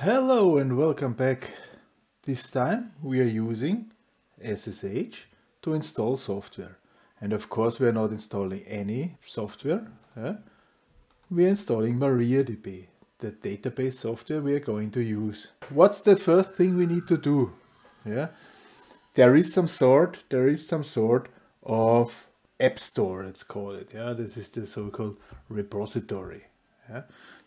Hello and welcome back. This time we are using SSH to install software. And of course we are not installing any software. We are installing MariaDB, the database software we are going to use. What's the first thing we need to do? Yeah, There is some sort, there is some sort of app store, let's call it. Yeah, This is the so-called repository. Yeah?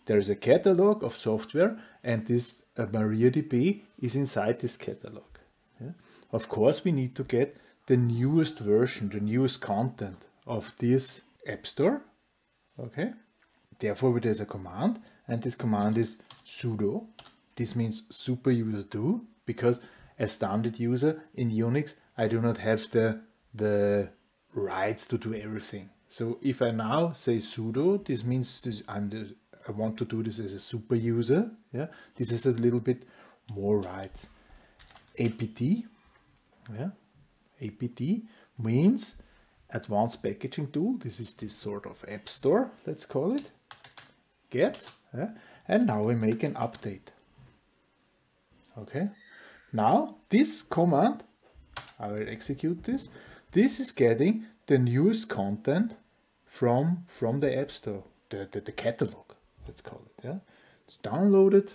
There is a catalog of software and this uh, MariaDB is inside this catalog. Yeah? Of course, we need to get the newest version, the newest content of this app store. Okay. Therefore, there's a command and this command is sudo. This means super user do because as standard user in Unix, I do not have the, the rights to do everything. So if I now say sudo, this means this, the I want to do this as a super user. Yeah, this is a little bit more rights. APT, yeah, APT means advanced packaging tool. This is this sort of app store, let's call it. Get, yeah? and now we make an update. Okay, now this command, I will execute this. This is getting the newest content from from the app store, the, the, the catalog let's call it. Yeah, it's downloaded.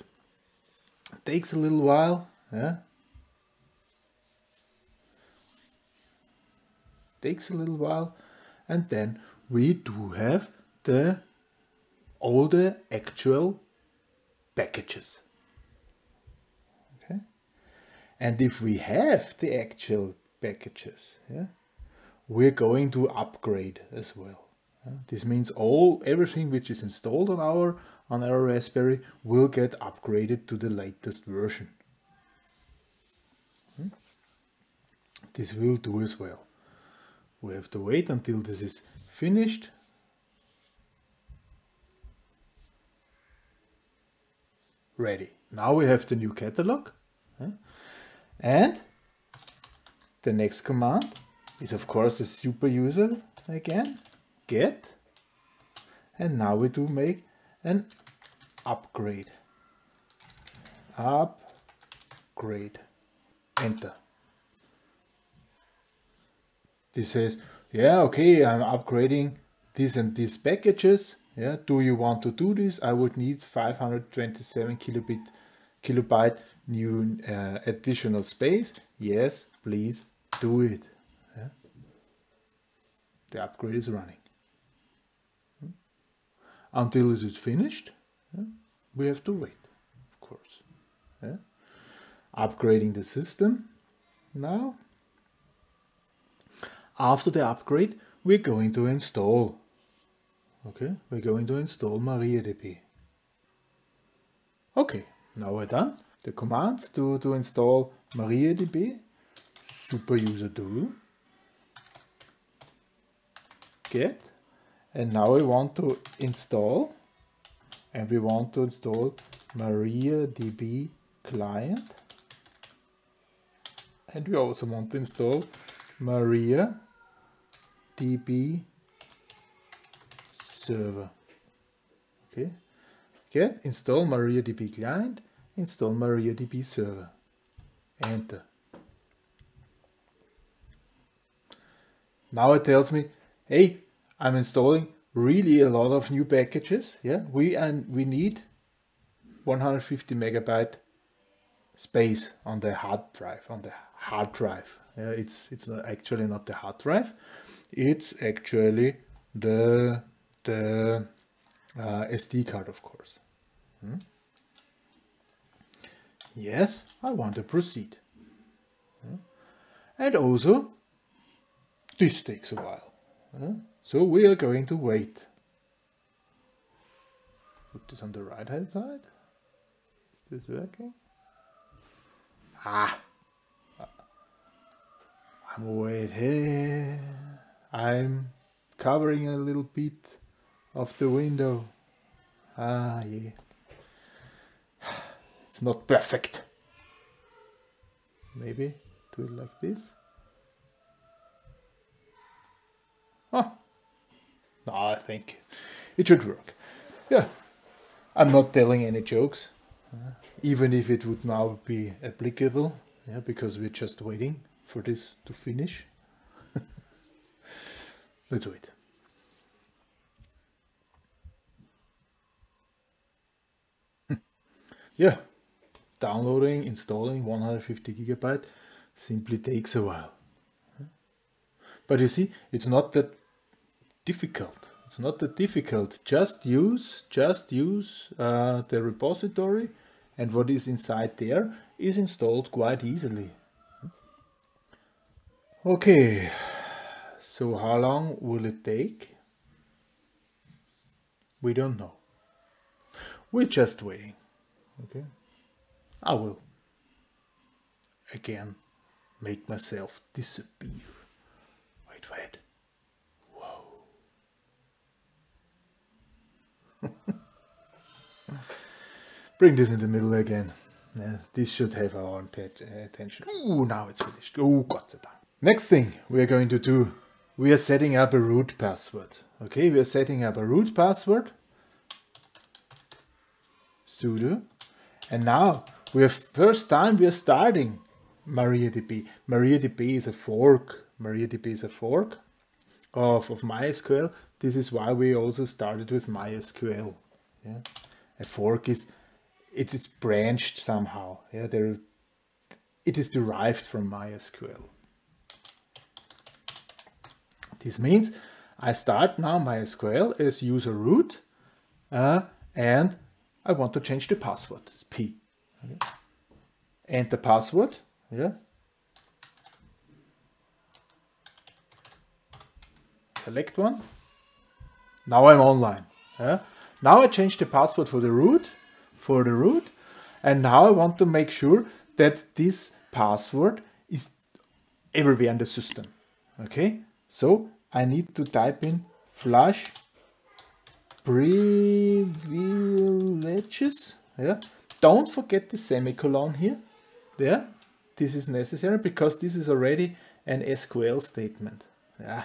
takes a little while. Yeah, takes a little while, and then we do have the all the actual packages. Okay, and if we have the actual packages, yeah, we're going to upgrade as well. This means all everything which is installed on our on our Raspberry will get upgraded to the latest version. Hmm? This will do as well. We have to wait until this is finished. Ready. Now we have the new catalog. And the next command is of course a super user again get. And now we do make an upgrade. Upgrade. Enter. This says yeah okay I'm upgrading this and these packages. Yeah do you want to do this? I would need 527 kilobit kilobyte new uh, additional space. Yes please do it. Yeah? the upgrade is running until it is finished, yeah, we have to wait, of course. Yeah. Upgrading the system now. After the upgrade, we're going to install. Okay, we're going to install MariaDB. Okay, now we're done. The command to, to install MariaDB, super user do, get and now we want to install and we want to install MariaDB client. And we also want to install MariaDB server. Okay. Get install MariaDB client install MariaDB server. Enter. Now it tells me hey I'm installing really a lot of new packages. Yeah, we and we need 150 megabyte space on the hard drive on the hard drive. Yeah, it's it's not actually not the hard drive. It's actually the the uh, SD card, of course. Hmm? Yes, I want to proceed. Hmm? And also, this takes a while. Hmm? So we are going to wait. Put this on the right hand side. Is this working? Ah! I'm waiting. I'm covering a little bit of the window. Ah, yeah. It's not perfect. Maybe do it like this. Oh, I think it should work. Yeah, I'm not telling any jokes. uh, even if it would now be applicable, yeah, because we're just waiting for this to finish. Let's wait. yeah, downloading, installing 150 gigabyte simply takes a while. But you see, it's not that difficult. It's not that difficult. Just use, just use uh, the repository and what is inside there is installed quite easily. Okay, so how long will it take? We don't know. We're just waiting. Okay, I will again make myself disappear. Wait, wait. Bring this in the middle again. Yeah, this should have our uh, attention. Ooh, now it's finished. Oh, Gott sei Dank. Next thing we are going to do, we are setting up a root password. Okay, we are setting up a root password. sudo. And now, we are first time we are starting MariaDB. MariaDB is a fork. MariaDB is a fork of, of MySQL. This is why we also started with MySQL. Yeah? A fork is it is branched somehow. Yeah, there it is derived from MySQL. This means I start now MySQL as user root uh, and I want to change the password. It's P. Okay. Enter password. Yeah. Select one. Now I'm online. Yeah. Now I change the password for the root for the root. And now I want to make sure that this password is everywhere in the system. Okay, so I need to type in flush privileges. Yeah, don't forget the semicolon here. There, this is necessary because this is already an SQL statement. Yeah,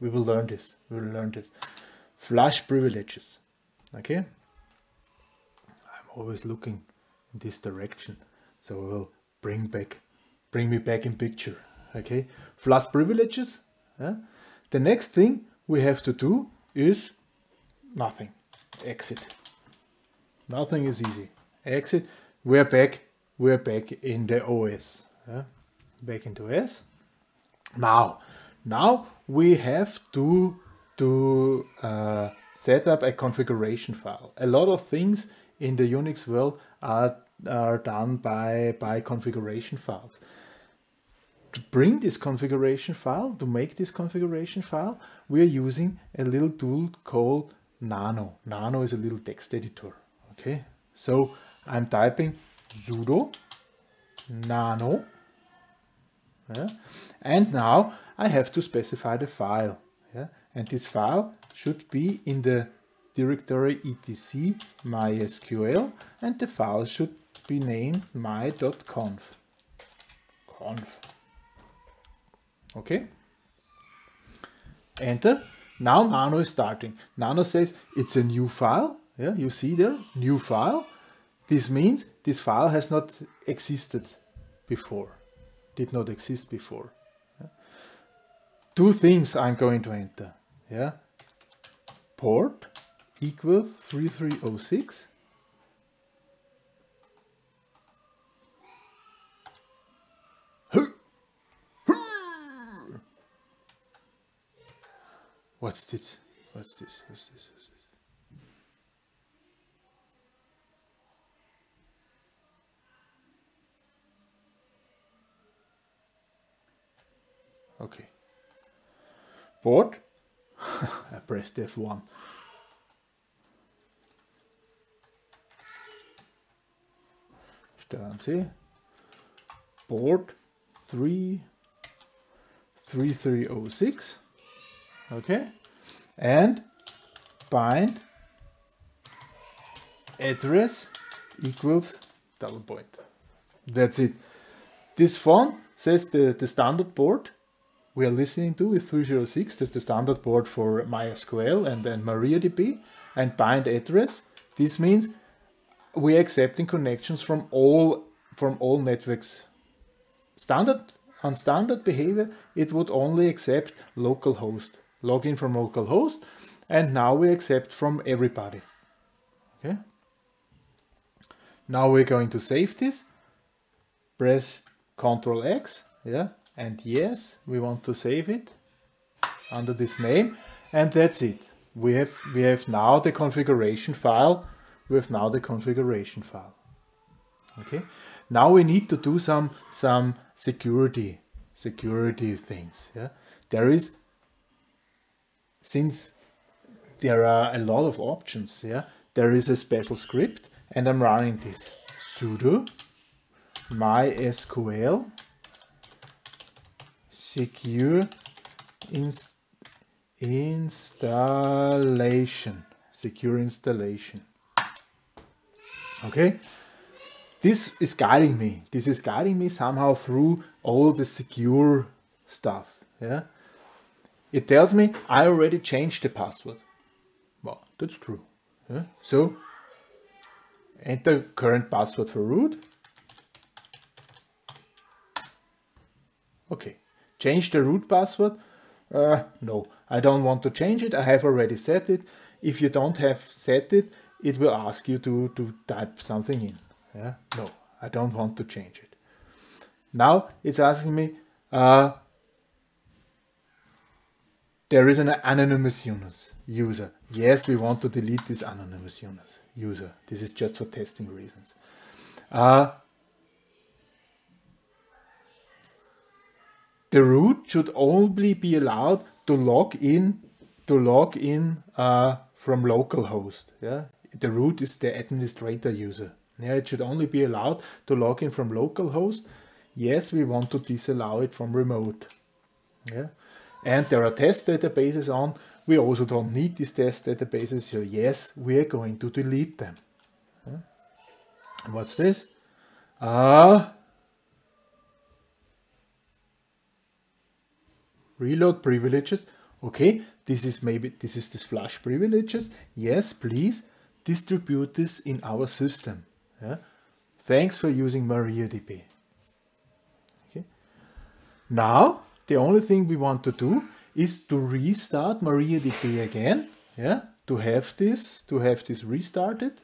we will learn this. We will learn this. Flush privileges. Okay always looking in this direction. So it will bring back, bring me back in picture. Okay, flush privileges. Yeah? The next thing we have to do is nothing. Exit. Nothing is easy. Exit. We're back. We're back in the OS. Yeah? Back into S Now, now we have to to uh, set up a configuration file. A lot of things in the Unix world are, are done by, by configuration files. To bring this configuration file, to make this configuration file, we are using a little tool called Nano. Nano is a little text editor. Okay, so I'm typing sudo nano yeah? and now I have to specify the file yeah? and this file should be in the directory etc mysql and the file should be named my.conf. Conf. Okay. Enter. Now Nano is starting. Nano says it's a new file. Yeah, you see there, new file. This means this file has not existed before, did not exist before. Yeah. Two things I'm going to enter. Yeah, port equals 3306 What's this? What's this? What's this? What's this? Okay. Board. I pressed F1. See port 3 3306 okay. And bind address equals double point. That's it. This phone says the the standard port we are listening to is 306 that's the standard port for mysql and then mariadb and bind address. This means we're accepting connections from all from all networks. Standard on standard behavior, it would only accept localhost, login from localhost, and now we accept from everybody. Okay. Now we're going to save this. Press Ctrl X, yeah, and yes, we want to save it under this name, and that's it. We have we have now the configuration file. Have now the configuration file. Okay. Now we need to do some some security security things. Yeah. There is since there are a lot of options. Yeah. There is a special script, and I'm running this sudo mysql secure inst installation secure installation okay? This is guiding me. This is guiding me somehow through all the secure stuff yeah? It tells me i already changed the password. Well that's true yeah? so enter current password for root. Okay. Change the root password? Uh, no. I don't want to change it. I have already set it. If you don't have set it it will ask you to to type something in. Yeah? No I don't want to change it. Now it's asking me uh, there is an anonymous user. Yes we want to delete this anonymous user. This is just for testing reasons. Uh, the root should only be allowed to log in to log in uh, from localhost. Yeah, the root is the administrator user. Yeah, it should only be allowed to log in from localhost. Yes, we want to disallow it from remote. Yeah, and there are test databases on. We also don't need these test databases. So yes, we are going to delete them. Yeah. What's this? Ah. Uh, reload privileges. Okay, this is maybe, this is this flush privileges. Yes, please distribute this in our system. Yeah? Thanks for using MariaDB. Okay. Now, the only thing we want to do is to restart MariaDB again. Yeah, to have this, to have this restarted.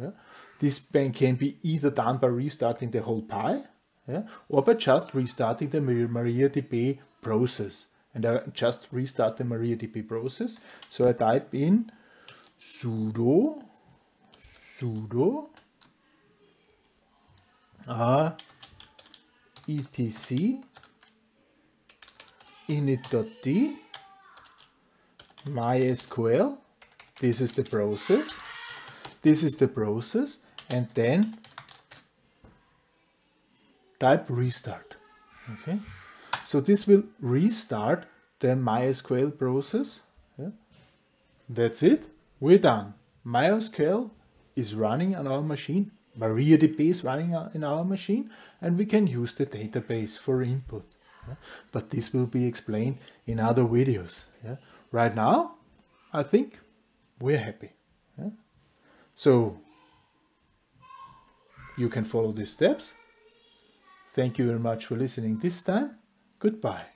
Yeah. This can be either done by restarting the whole Pi, yeah, or by just restarting the MariaDB process. And I just restart the MariaDB process. So I type in sudo sudo uh, etc init.d mysql this is the process this is the process and then type restart okay so this will restart the MySQL process. Yeah. That's it. We're done. MySQL is running on our machine. MariaDB is running in our machine and we can use the database for input. Yeah. But this will be explained in other videos. Yeah. Right now, I think we're happy. So you can follow these steps. Thank you very much for listening this time. Goodbye.